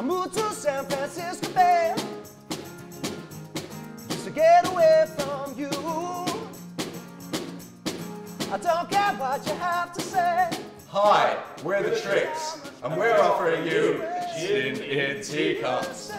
I moved to San Francisco Bay just to get away from you. I don't care what you have to say. Hi, we're the Tricks, and we're offering you gin in teacups.